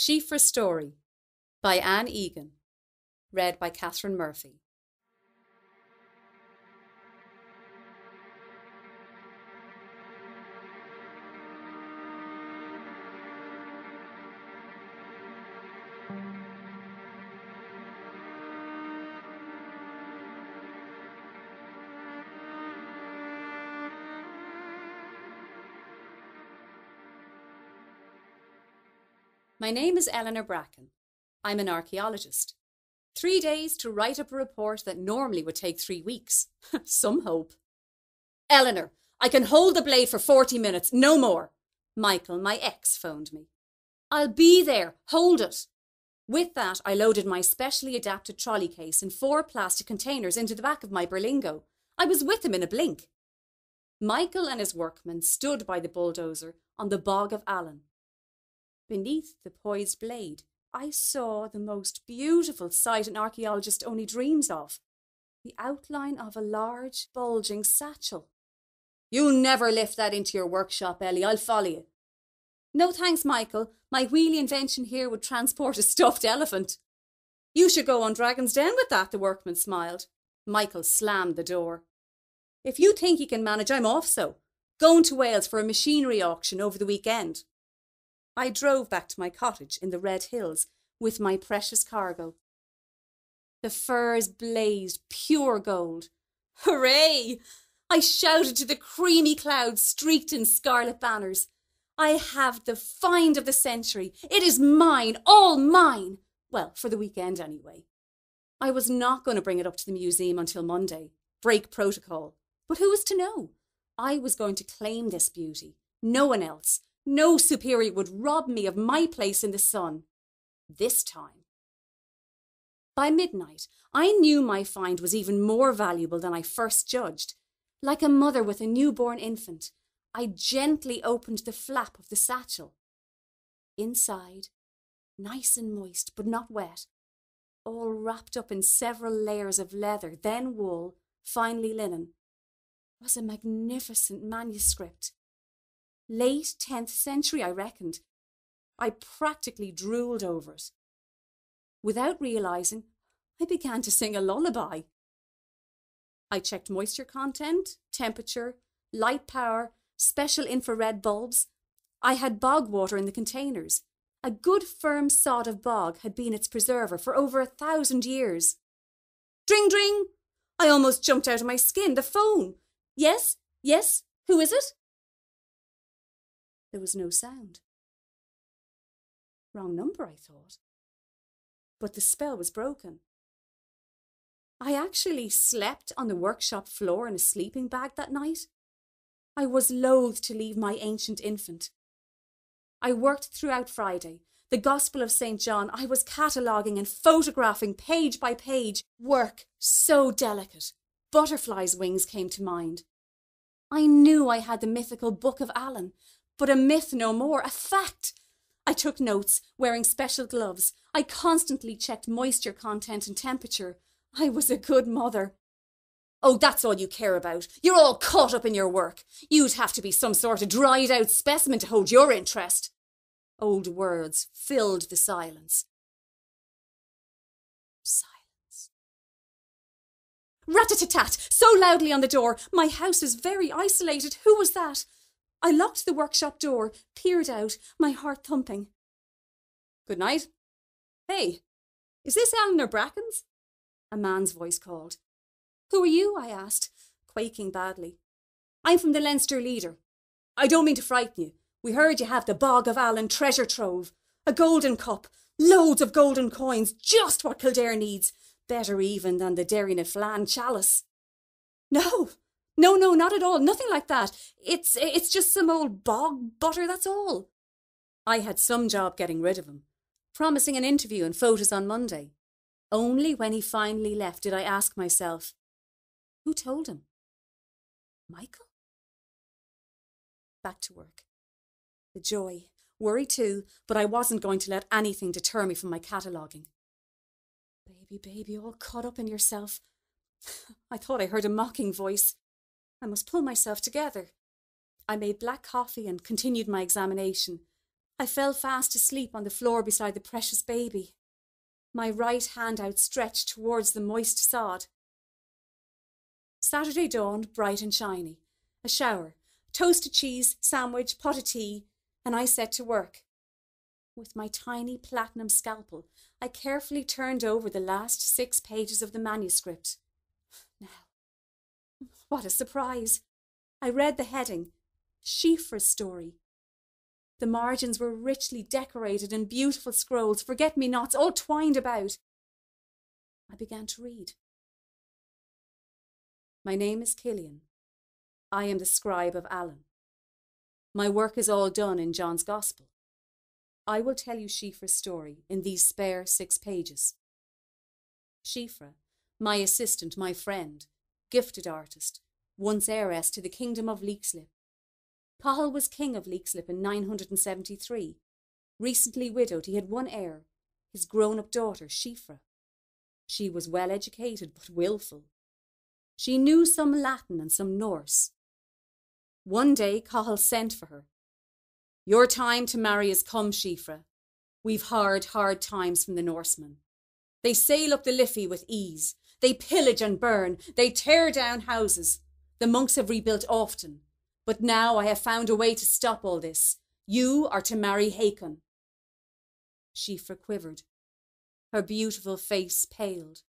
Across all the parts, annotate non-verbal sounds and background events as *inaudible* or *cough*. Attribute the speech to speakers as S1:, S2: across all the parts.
S1: Siofra Story by Ann Egan. Read by Katherine Murphy. My name is Eleanor Bracken. I'm an archaeologist. Three days to write up a report that normally would take three weeks. *laughs* Some hope. Eleanor, I can hold the blade for 40 minutes, no more. Michael, my ex, phoned me. I'll be there, hold it. With that, I loaded my specially adapted trolley case and four plastic containers into the back of my Berlingo. I was with him in a blink. Michael and his workmen stood by the bulldozer on the bog of Allen. Beneath the poised blade, I saw the most beautiful sight an archaeologist only dreams of the outline of a large, bulging satchel. You'll never lift that into your workshop, Ellie. I'll follow you. No thanks, Michael. My wheelie invention here would transport a stuffed elephant. You should go on Dragon's Den with that, the workman smiled. Michael slammed the door. If you think you can manage, I'm off so. Going to Wales for a machinery auction over the weekend. I drove back to my cottage in the Red Hills with my precious cargo. The furs blazed pure gold. Hooray! I shouted to the creamy clouds streaked in scarlet banners. I have the find of the century. It is mine, all mine. Well, for the weekend anyway. I was not going to bring it up to the museum until Monday. Break protocol. But who was to know? I was going to claim this beauty. No one else. No superior would rob me of my place in the sun. This time. By midnight, I knew my find was even more valuable than I first judged. Like a mother with a newborn infant, I gently opened the flap of the satchel. Inside, nice and moist, but not wet, all wrapped up in several layers of leather, then wool, finally linen, was a magnificent manuscript Late 10th century, I reckoned. I practically drooled over it. Without realizing, I began to sing a lullaby. I checked moisture content, temperature, light power, special infrared bulbs. I had bog water in the containers. A good firm sod of bog had been its preserver for over a thousand years. Dring, dring! I almost jumped out of my skin. The phone. Yes, yes, who is it? There was no sound. Wrong number, I thought. But the spell was broken. I actually slept on the workshop floor in a sleeping bag that night. I was loath to leave my ancient infant. I worked throughout Friday. The Gospel of St. John, I was cataloguing and photographing page by page. Work so delicate. Butterflies' wings came to mind. I knew I had the mythical Book of Allen, but a myth no more, a fact. I took notes, wearing special gloves. I constantly checked moisture content and temperature. I was a good mother. Oh, that's all you care about. You're all caught up in your work. You'd have to be some sort of dried out specimen to hold your interest. Old words filled the silence. Silence. Rat-a-tat-tat, so loudly on the door. My house is very isolated. Who was that? I locked the workshop door, peered out, my heart thumping. Good night. Hey, is this Eleanor Bracken's? A man's voice called. Who are you? I asked, quaking badly. I'm from the Leinster Leader. I don't mean to frighten you. We heard you have the Bog of Allen treasure trove. A golden cup, loads of golden coins, just what Kildare needs. Better even than the Derrynaflan chalice. No, no, no, not at all. Nothing like that. It's it's just some old bog butter, that's all. I had some job getting rid of him, promising an interview and photos on Monday. Only when he finally left did I ask myself, who told him? Michael? Back to work. The joy, worry too, but I wasn't going to let anything deter me from my cataloguing. Baby, baby, all caught up in yourself. *sighs* I thought I heard a mocking voice. I must pull myself together. I made black coffee and continued my examination. I fell fast asleep on the floor beside the precious baby, my right hand outstretched towards the moist sod. Saturday dawned bright and shiny. A shower, toasted cheese, sandwich, pot of tea, and I set to work. With my tiny platinum scalpel, I carefully turned over the last six pages of the manuscript. Now, what a surprise! I read the heading Siofra's Story. The margins were richly decorated in beautiful scrolls, forget me nots, all twined about. I began to read. My name is Killian. I am the scribe of Allen. My work is all done in John's Gospel. I will tell you Siofra's story in these spare six pages. Siofra, my assistant, my friend, gifted artist, once heiress to the kingdom of Leixlip. Cathal was king of Leixlip in 973. Recently widowed, he had one heir, his grown-up daughter, Siofra. She was well educated but wilful. She knew some Latin and some Norse. One day Cathal sent for her. Your time to marry has come, Siofra. We've hard, hard times from the Norsemen. They sail up the Liffey with ease. They pillage and burn. They tear down houses. The monks have rebuilt often. But now I have found a way to stop all this. You are to marry Hakon. Siofra quivered. Her beautiful face paled.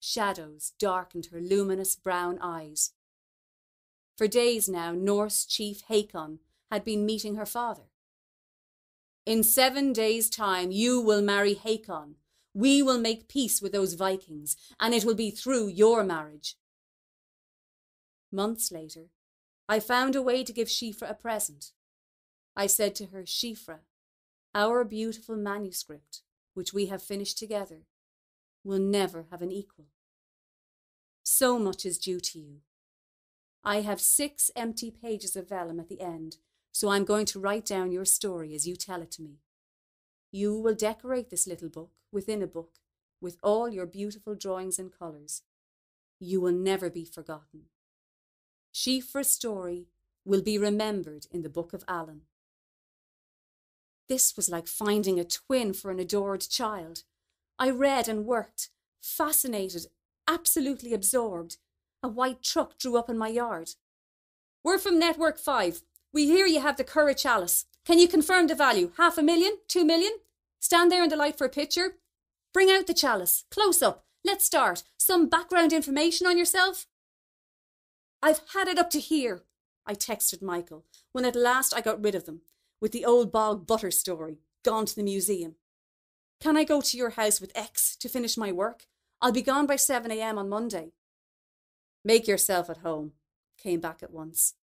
S1: Shadows darkened her luminous brown eyes. For days now, Norse chief Hakon had been meeting her father. In seven days' time, you will marry Hakon. We will make peace with those Vikings, and it will be through your marriage. Months later, I found a way to give Siofra a present. I said to her, Siofra, our beautiful manuscript, which we have finished together, will never have an equal. So much is due to you. I have six empty pages of vellum at the end, so I'm going to write down your story as you tell it to me. You will decorate this little book within a book with all your beautiful drawings and colours. You will never be forgotten. Siofra's story will be remembered in the Book of Allen. This was like finding a twin for an adored child. I read and worked, fascinated, absolutely absorbed. A white truck drew up in my yard. We're from Network 5. We hear you have the Curragh chalice. Can you confirm the value? Half a million? Two million? Stand there in the light for a picture. Bring out the chalice. Close up. Let's start. Some background information on yourself? I've had it up to here, I texted Michael, when at last I got rid of them, with the old bog butter story, gone to the museum. Can I go to your house with X to finish my work? I'll be gone by 7am on Monday. Make yourself at home, came back at once.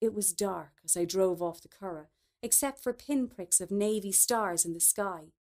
S1: It was dark as I drove off the Curragh, except for pinpricks of navy stars in the sky.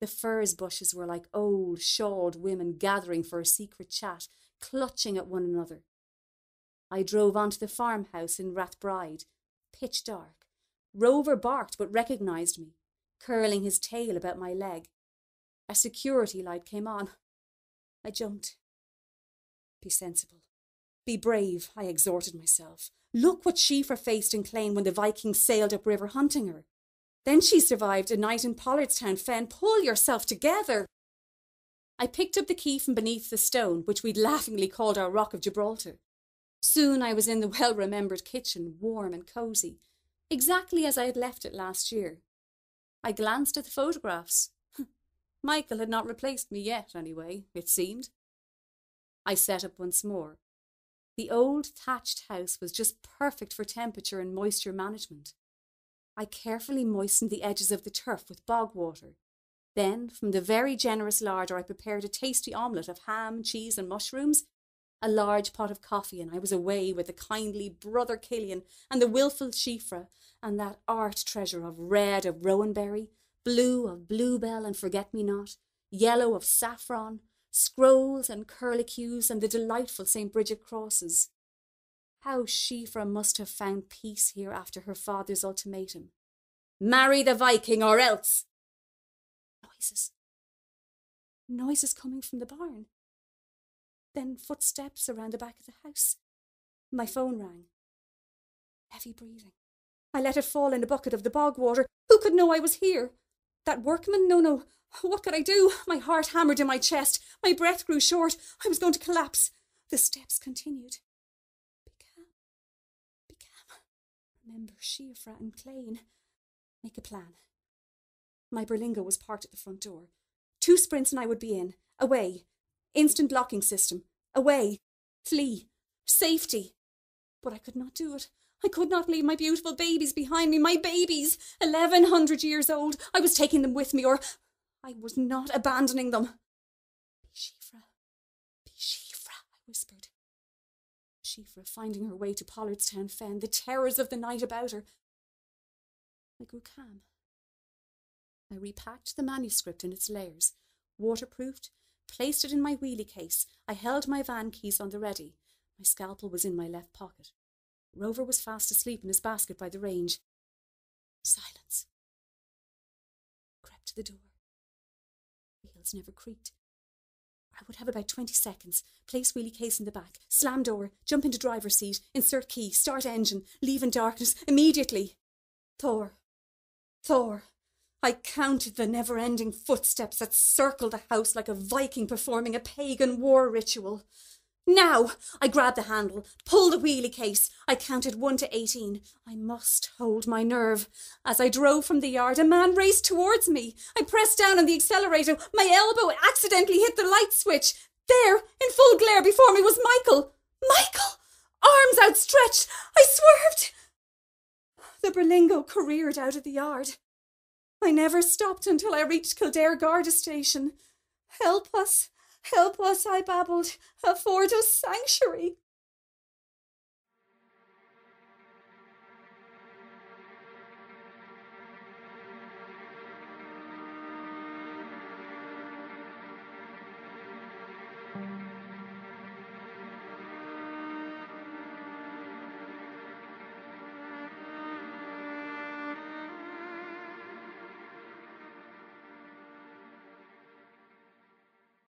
S1: The furze bushes were like old, shawled women gathering for a secret chat, clutching at one another. I drove on to the farmhouse in Rathbride, pitch dark. Rover barked but recognised me, curling his tail about my leg. A security light came on. I jumped. Be sensible. Be brave, I exhorted myself. Look what Siofra faced in Clane when the Vikings sailed up river hunting her. Then she survived a night in Pollardstown fen. Pull yourself together. I picked up the key from beneath the stone, which we'd laughingly called our Rock of Gibraltar. Soon I was in the well remembered kitchen, warm and cosy, exactly as I had left it last year. I glanced at the photographs. *laughs* Michael had not replaced me yet, anyway, it seemed. I sat up once more. The old thatched house was just perfect for temperature and moisture management. I carefully moistened the edges of the turf with bog water. Then, from the very generous larder, I prepared a tasty omelette of ham, cheese, and mushrooms a large pot of coffee, and I was away with the kindly brother Killian and the wilful Siofra, and that art treasure of red of rowanberry, blue of bluebell and forget me not, yellow of saffron, scrolls and curlicues, and the delightful St. Bridget crosses. How Siofra must have found peace here after her father's ultimatum. Marry the Viking or else! Noises. Noises coming from the barn. Then footsteps around the back of the house. My phone rang. Heavy breathing. I let it fall in a bucket of the bog water. Who could know I was here? That workman? No, no. *sighs* What could I do? My heart hammered in my chest. My breath grew short. I was going to collapse. The steps continued. Be calm. Be calm. Remember Siofra and Clane. Make a plan. My Berlingo was parked at the front door. Two sprints and I would be in. Away. Instant locking system. Away. Flee. Safety. But I could not do it. I could not leave my beautiful babies behind me. My babies! Eleven hundred years old. I was taking them with me, or I was not abandoning them. Be Siofra, I whispered. Siofra finding her way to Pollardstown Fen, the terrors of the night about her. I grew calm. I repacked the manuscript in its layers, waterproofed, placed it in my wheelie case. I held my van keys on the ready. My scalpel was in my left pocket. Rover was fast asleep in his basket by the range. Silence. Crept to the door. Never creaked. I would have about 20 seconds. Place wheelie case in the back, slam door, jump into driver's seat, insert key, start engine, leave in darkness, immediately. Thor. Thor. I counted the never ending footsteps that circled the house like a Viking performing a pagan war ritual. Now! I grabbed the handle, pulled the wheelie case. I counted one to eighteen. I must hold my nerve. As I drove from the yard, a man raced towards me. I pressed down on the accelerator. My elbow accidentally hit the light switch. There, in full glare before me, was Michael. Michael! Arms outstretched. I swerved. The Berlingo careered out of the yard. I never stopped until I reached Kildare Garda station. Help us! Help us, I babbled. Afford us sanctuary.